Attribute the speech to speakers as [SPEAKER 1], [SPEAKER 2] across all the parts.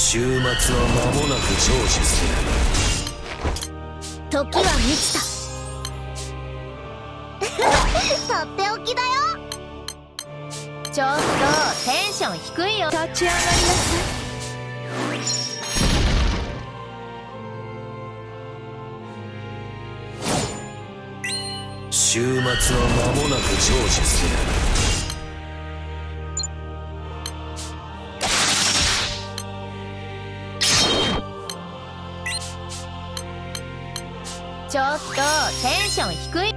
[SPEAKER 1] 週末は間もなく成就する。
[SPEAKER 2] 時は満ちた。とっておきだよ。
[SPEAKER 3] ちょっとテンション低いよ。立ち上がりなさ
[SPEAKER 1] い。週末は間もなく成就する
[SPEAKER 3] ちょっとテンション低い。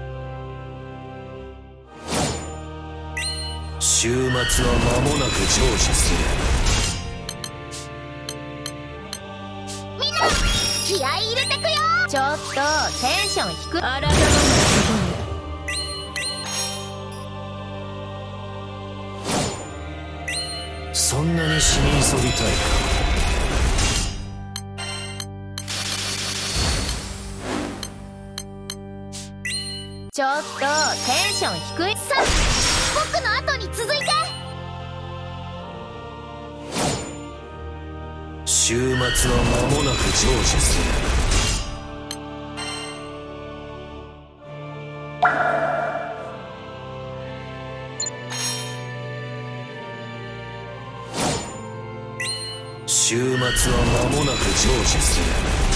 [SPEAKER 1] 週末は間もなく成就する。
[SPEAKER 2] みんな気合い入れてくよ。
[SPEAKER 3] ちょっとテンション低い。あらが
[SPEAKER 1] そんなに死に急ぎたいか
[SPEAKER 3] とテンション低い。
[SPEAKER 2] さ僕の後に続いて。
[SPEAKER 1] 週末は間もなく成就する。週末は間もなく成就す
[SPEAKER 2] る。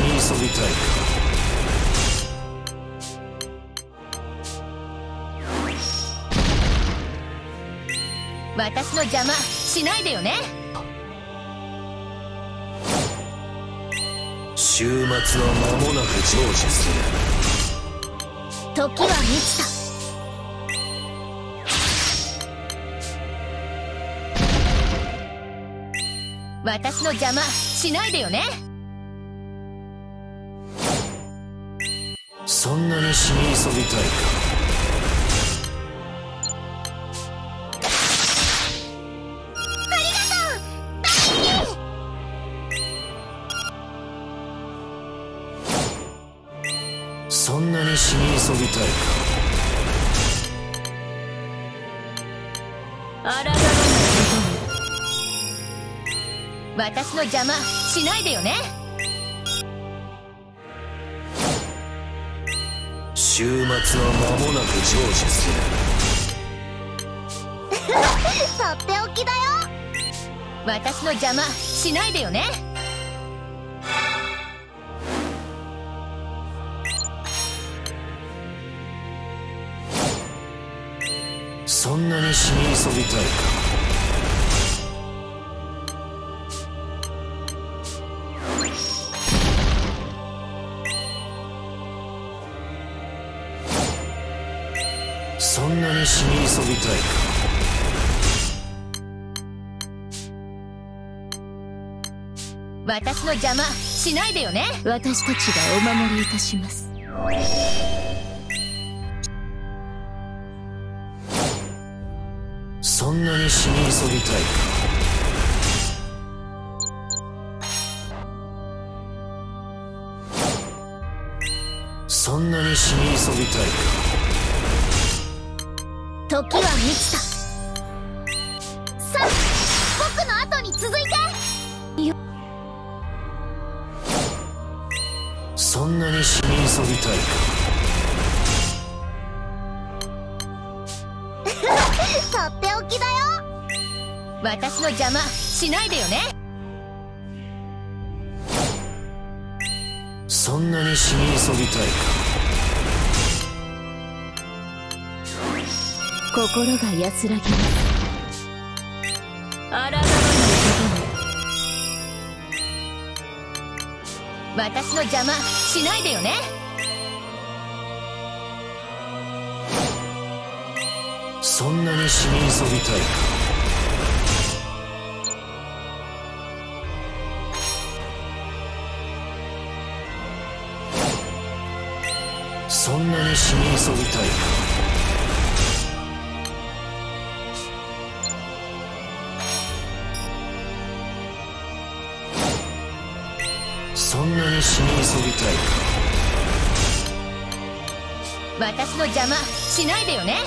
[SPEAKER 1] に急ぎたいか
[SPEAKER 3] 私の邪魔しないでよね。
[SPEAKER 1] 週末は間もなく成就する。
[SPEAKER 2] 時は満ちた。
[SPEAKER 3] 私の邪魔しないでよね
[SPEAKER 1] んなに死に急ぎたいか。そんなに死に急ぎたいか。
[SPEAKER 3] あらがわないことに私の邪魔しないでよね。
[SPEAKER 1] 週末は間もなく成就す
[SPEAKER 2] る。とっておきだよ。
[SPEAKER 3] 私の邪魔しないでよね。
[SPEAKER 1] そんなに死に急ぎたいか？
[SPEAKER 3] 私の邪魔しないでよね。
[SPEAKER 4] 私たちがお守りいたします。
[SPEAKER 1] そんなに死に急ぎたいか？そんなに死に急ぎたい
[SPEAKER 2] か？時は満ちた
[SPEAKER 3] 私の邪魔しないでよね。
[SPEAKER 1] そんなに死に急ぎたいか？
[SPEAKER 4] 心が安らぎます。
[SPEAKER 3] あらが私の邪魔しないでよね。
[SPEAKER 1] そんなに死に急ぎたいか？に死に急ぎたい。か
[SPEAKER 5] そんなに死に急ぎたい。か
[SPEAKER 3] 私の邪魔しないでよね。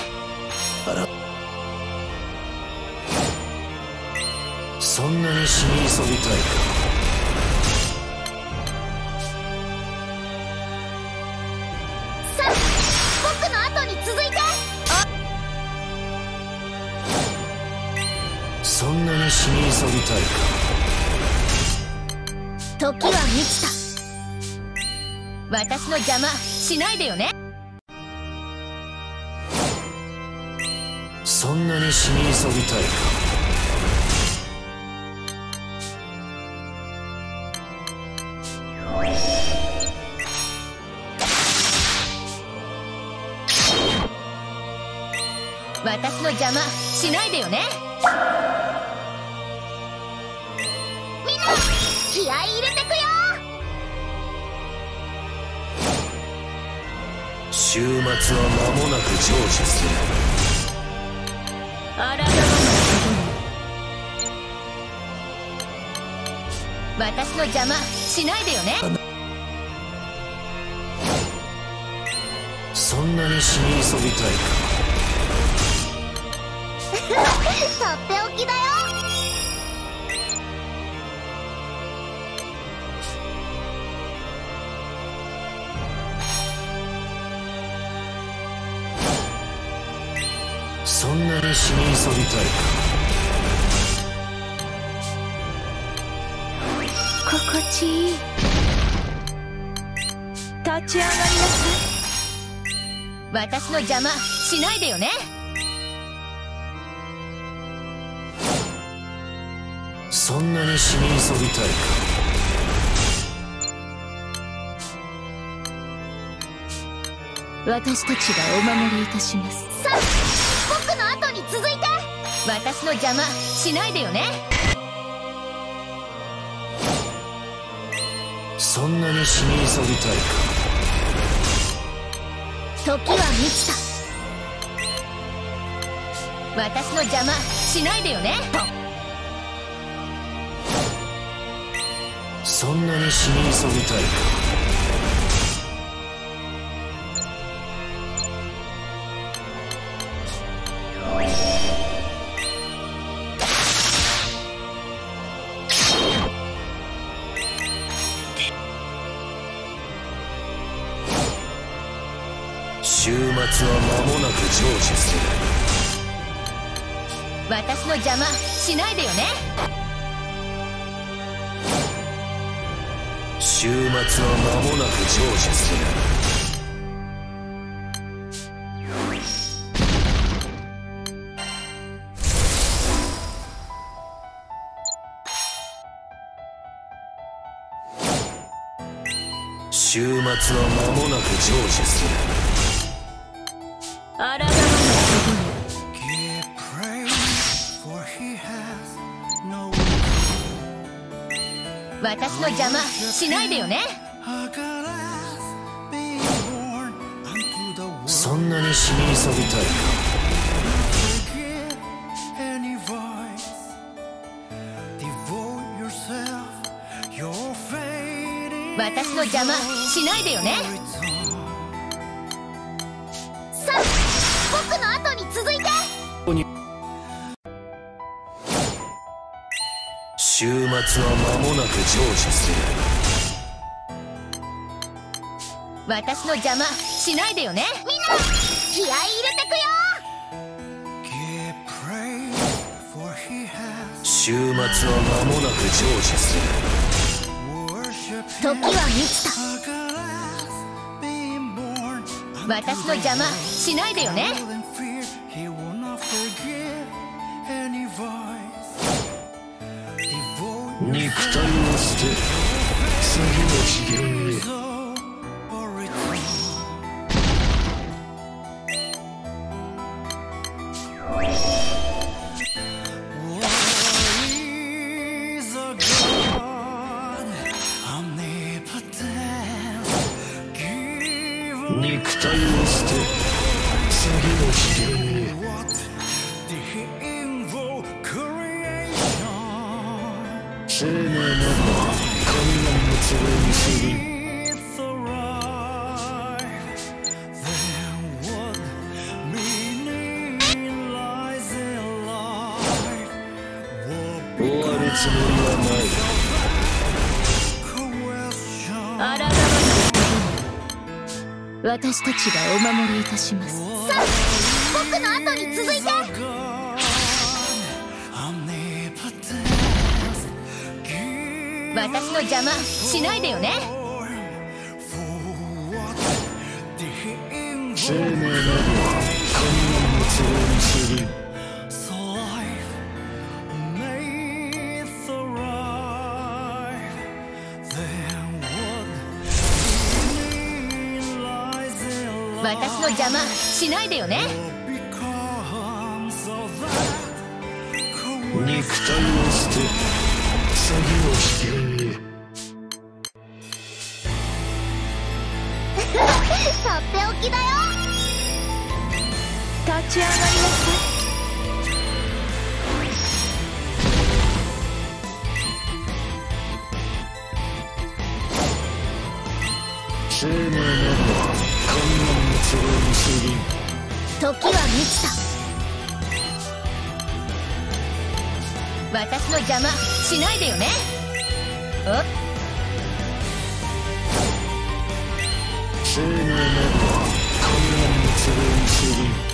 [SPEAKER 5] そんなに死に急ぎたい
[SPEAKER 2] 時は満ちた。
[SPEAKER 3] 私の邪魔しないでよね。
[SPEAKER 5] そんなに死に急ぎたいか？
[SPEAKER 3] 私の邪魔しないでよね
[SPEAKER 2] 気合い入れてくよ。
[SPEAKER 5] 週末は間もなく成就する。
[SPEAKER 3] ま私の邪魔しないでよね。
[SPEAKER 5] そんなに死に急ぎたいか。
[SPEAKER 2] とっておきだよ
[SPEAKER 5] そんなに死に急ぎたいか。
[SPEAKER 3] 心地いい。立ち上がりなさい私の邪魔しないでよね。
[SPEAKER 5] そんなに死に急ぎたいか。
[SPEAKER 4] 私たちがお守りいたします。
[SPEAKER 2] さあ
[SPEAKER 3] 私の邪魔しないでよね。
[SPEAKER 5] そんなに死に急ぎたいか。
[SPEAKER 2] 時は満ちた。
[SPEAKER 3] 私の邪魔しないでよね。
[SPEAKER 5] そんなに死に急ぎたいか
[SPEAKER 3] 邪魔しないでよね。
[SPEAKER 5] 週末は間もなく成就する。週末は間もなく成就する。
[SPEAKER 3] 私の邪魔しないでよね。私の邪魔しないでよね。
[SPEAKER 5] 週末は間もなく成就する
[SPEAKER 3] 私の邪魔しないでよね
[SPEAKER 2] みんな気合い入れてくよ
[SPEAKER 5] 週末は間もなく成就する
[SPEAKER 2] 時.は満ちた
[SPEAKER 3] 私の邪魔.しないでよね
[SPEAKER 5] 次の次元
[SPEAKER 4] 私たちがお守りいたします。
[SPEAKER 2] 僕の後に続いて.
[SPEAKER 3] 私の邪魔しないでよね。
[SPEAKER 5] 生命など観願物連主輪
[SPEAKER 6] So
[SPEAKER 3] 私の邪魔しないでよね。
[SPEAKER 5] 肉体を捨て次の試験へ
[SPEAKER 2] とっておきだよ
[SPEAKER 3] 立ち上がりなさい
[SPEAKER 5] 生命など観願物連主輪
[SPEAKER 2] 時は満ちた。
[SPEAKER 3] 私の邪魔しないでよね。お
[SPEAKER 5] 生命など観願物連主輪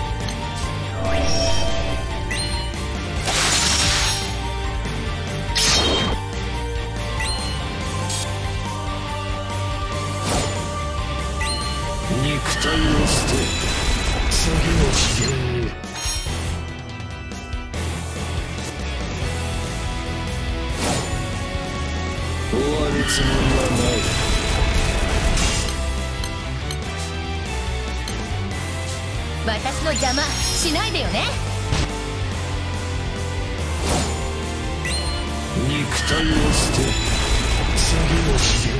[SPEAKER 5] 肉体を捨てつもりはない。
[SPEAKER 3] 私の邪魔しないでよね。
[SPEAKER 5] 肉体を捨て次の試験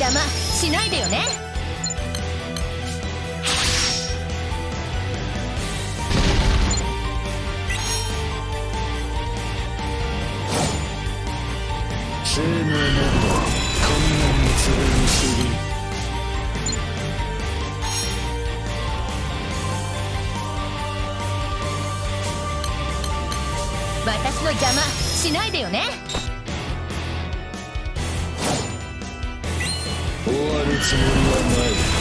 [SPEAKER 3] 邪魔しないでよね。
[SPEAKER 5] 終わるつもりはない。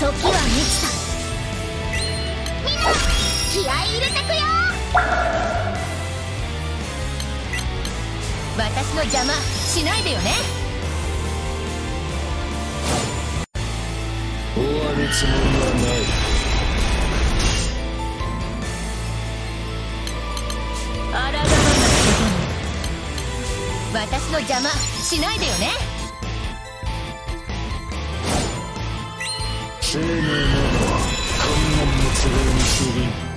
[SPEAKER 2] 時は満ちたみんな気合い入れてくよ
[SPEAKER 3] 私の邪魔しないでよね
[SPEAKER 5] 終わるつもりはない
[SPEAKER 3] しないでよね。
[SPEAKER 5] 生命など観音の都合に主輪終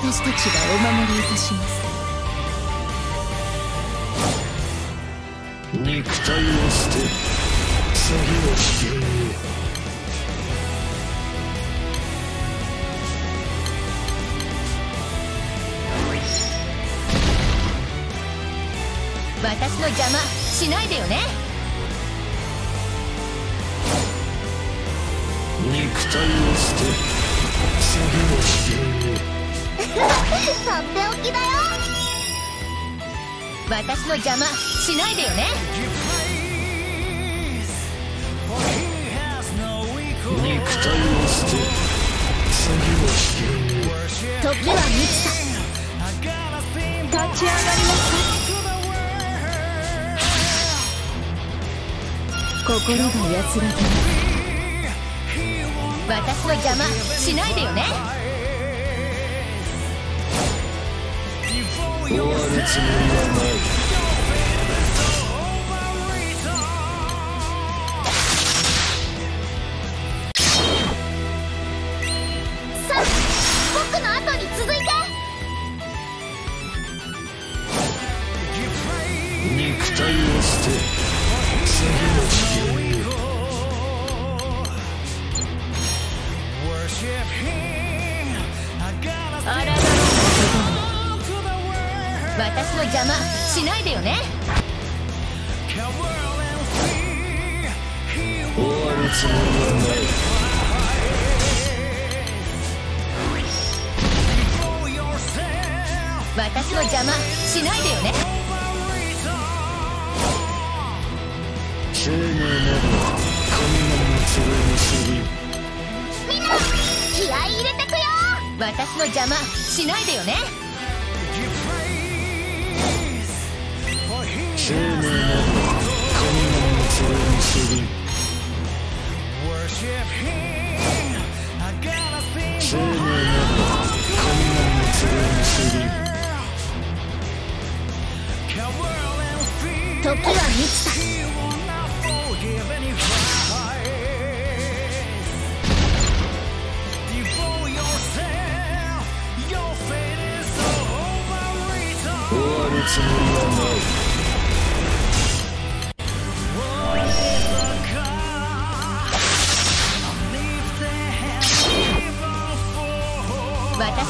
[SPEAKER 4] 私たちがお守りいたします
[SPEAKER 5] 肉体を捨て次の試験へ
[SPEAKER 3] 私の邪魔しないでよね。
[SPEAKER 5] 肉体を捨て次の試験へ
[SPEAKER 2] とっておきだよ。
[SPEAKER 3] 私の邪魔しないでよね。
[SPEAKER 5] 肉体を捨て次の試験へ
[SPEAKER 2] 時は満ち
[SPEAKER 6] I gotta sing
[SPEAKER 3] 立ち上がりなさい
[SPEAKER 6] to the world.
[SPEAKER 4] 心が安らぎ
[SPEAKER 3] 私の邪魔しないでよね
[SPEAKER 5] 終わるつもりはない
[SPEAKER 2] の
[SPEAKER 3] 邪魔しないでよね。
[SPEAKER 5] 終わるつもりはない
[SPEAKER 3] 私の邪魔しないでよね。
[SPEAKER 5] 生命などにする
[SPEAKER 2] みんな気合い入れてくよ。
[SPEAKER 3] 私の邪魔しないでよね
[SPEAKER 6] for he
[SPEAKER 5] 生命など神々の都合にする
[SPEAKER 6] worship him. I gotta sing
[SPEAKER 5] 生命など神々の都合にする
[SPEAKER 6] a world and see.
[SPEAKER 2] 時は満ちた
[SPEAKER 6] He will not forgive any cry. Devote yourself. Your fate is over.
[SPEAKER 5] 終わるつもりはない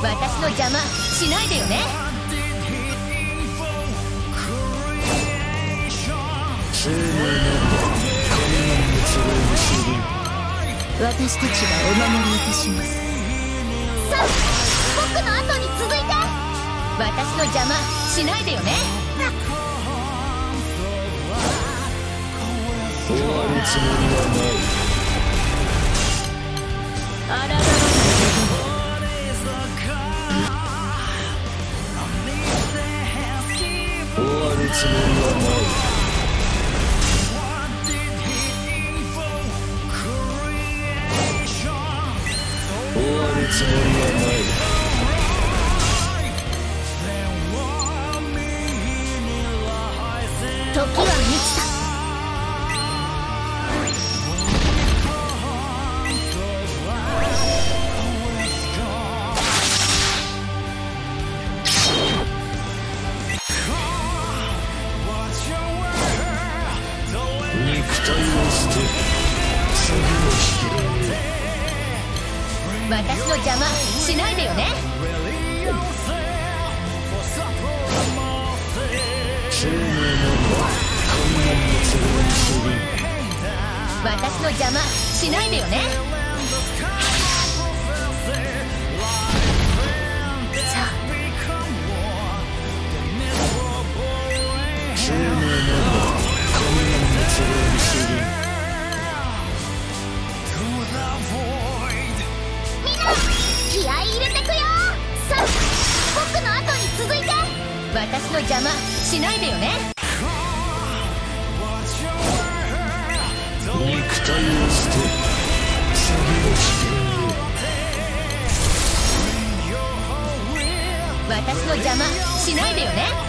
[SPEAKER 3] 私の邪魔しないでよね。私
[SPEAKER 4] たちがお守りいたします。
[SPEAKER 2] さあ僕の後に続いて。
[SPEAKER 3] 私の邪魔しないでよね。
[SPEAKER 5] 終わるつもりはない終わるつもりはない
[SPEAKER 3] 私の邪魔しないでよね。私の邪魔しないでよね。
[SPEAKER 5] 生命
[SPEAKER 2] 気合い入れてくよさあ僕の後に続いて
[SPEAKER 3] 私の邪魔しないでよね
[SPEAKER 5] 肉体を捨て次の次元へ
[SPEAKER 3] 私の邪魔しないでよね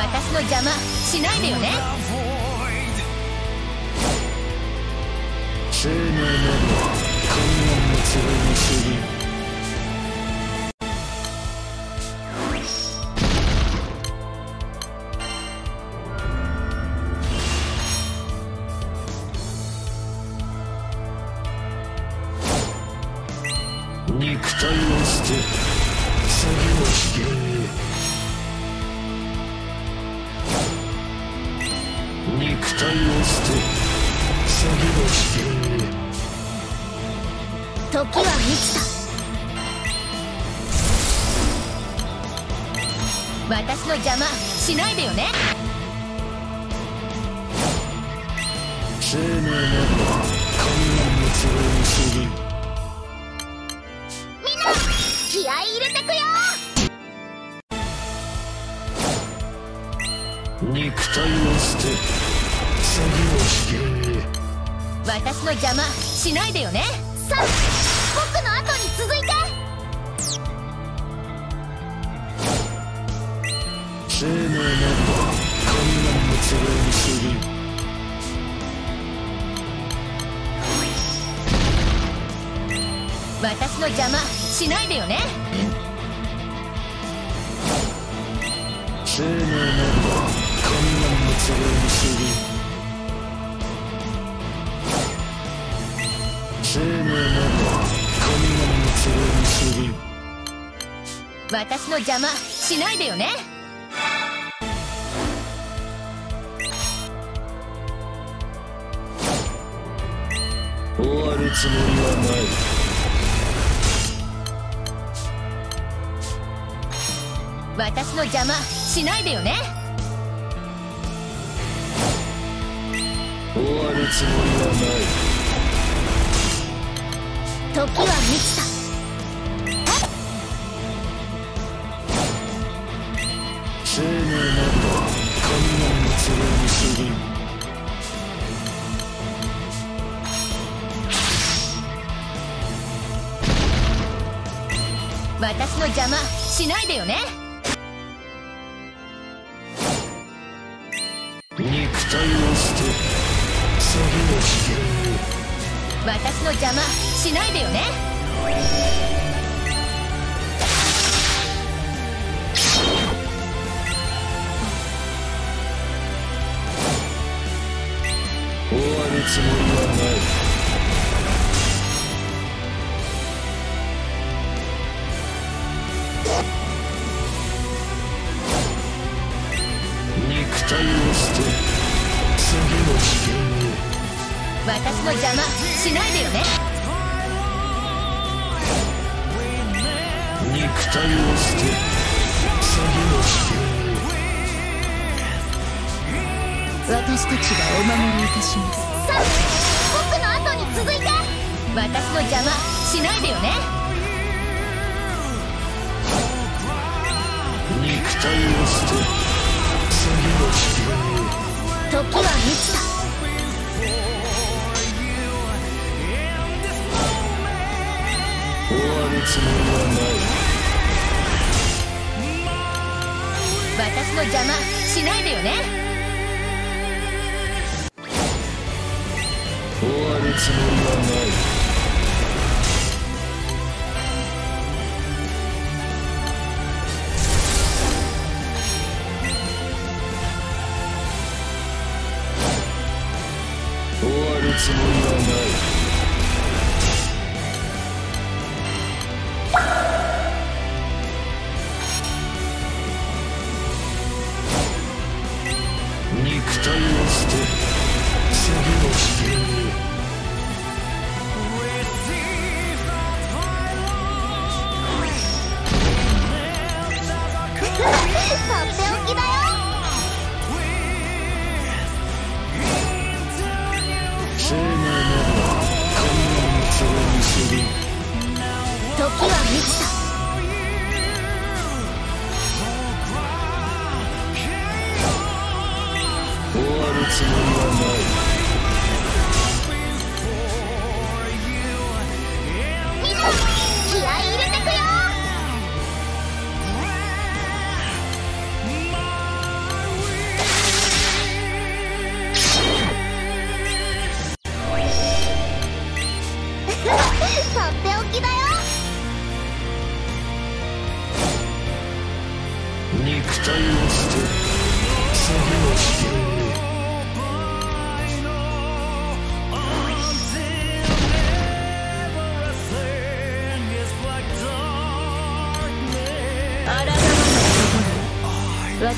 [SPEAKER 4] 私
[SPEAKER 3] の邪魔しないでよね。
[SPEAKER 5] 生命など困難につぶにする。生命など困難につぶにする
[SPEAKER 2] みんな気合い入れてくよ。
[SPEAKER 5] 肉体を捨て詐欺の危険へ
[SPEAKER 3] 私の邪魔しないでよね。
[SPEAKER 2] さあ僕の後に続いて。
[SPEAKER 5] 生命など困難につぶに。する
[SPEAKER 3] 私の邪魔しないでよね。
[SPEAKER 5] 生命など困難につぶにする生命など困難につぶにする
[SPEAKER 3] 私の邪魔しないでよね。
[SPEAKER 5] 終わるつもりはない
[SPEAKER 3] 私の邪魔しないでよね。
[SPEAKER 5] 終わるつもりはない。
[SPEAKER 2] 時は満ちた。
[SPEAKER 5] 生命など困難につぶにする。
[SPEAKER 3] 私の邪魔しないでよね私の邪魔しないでよね。
[SPEAKER 5] 終わるつもりはない。
[SPEAKER 3] ね。
[SPEAKER 5] 肉体を捨て詐欺の
[SPEAKER 2] 時は満ちた。
[SPEAKER 5] 終わるつもりはない
[SPEAKER 3] 私の邪魔しないでよね
[SPEAKER 5] 終わるつもりはない。わるつもりはない生命などは観音の連れにする
[SPEAKER 2] 時は満ちた。
[SPEAKER 5] 終わるつもりはない。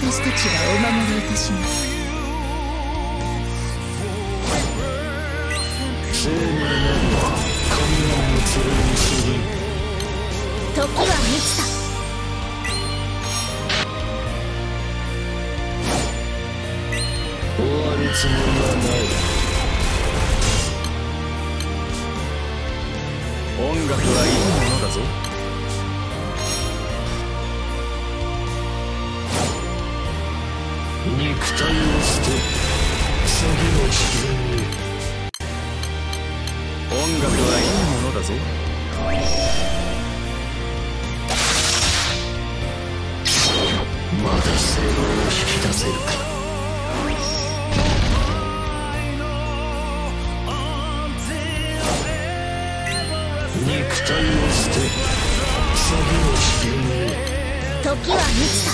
[SPEAKER 4] 私たちがお守りいたします。
[SPEAKER 5] 生命など観音の連れにする
[SPEAKER 2] 時は満ちた
[SPEAKER 5] 終わるつもりはない。音楽はいいものだぞ体を捨て次の試験へ音楽はいいものだぞまだ性能を引き出せるか。
[SPEAKER 6] until
[SPEAKER 5] 肉体を捨て次の試験へ
[SPEAKER 2] 時は満ちた。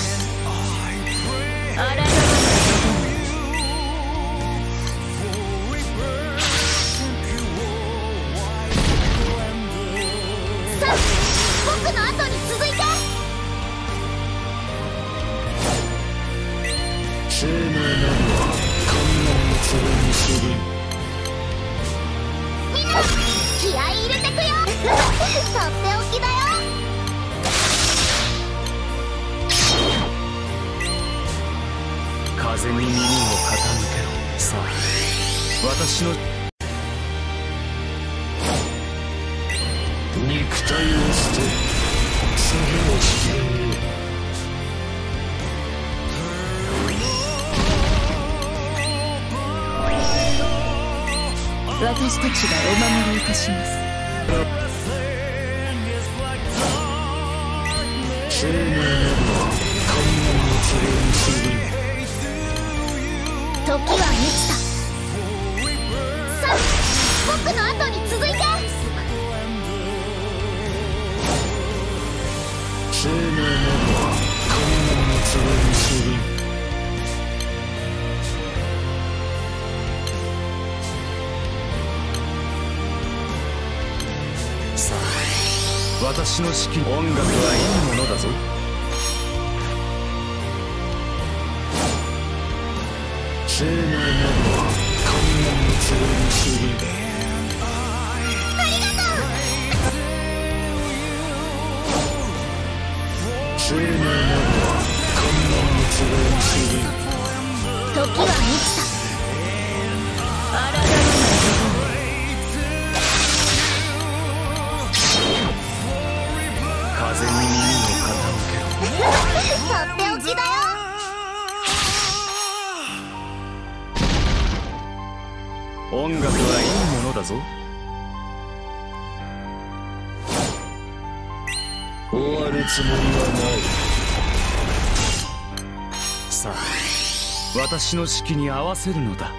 [SPEAKER 4] します。
[SPEAKER 5] 生命など観音の連れにする
[SPEAKER 2] 時は満ちた。さあ僕の後に続いて。
[SPEAKER 5] 生命など観音の連れにする私の指揮音楽はいいものだぞ。生命などは観音の連れにする。
[SPEAKER 2] だ
[SPEAKER 5] ぞ。終わるつもりはない。さあ私の指揮に合わせるのだ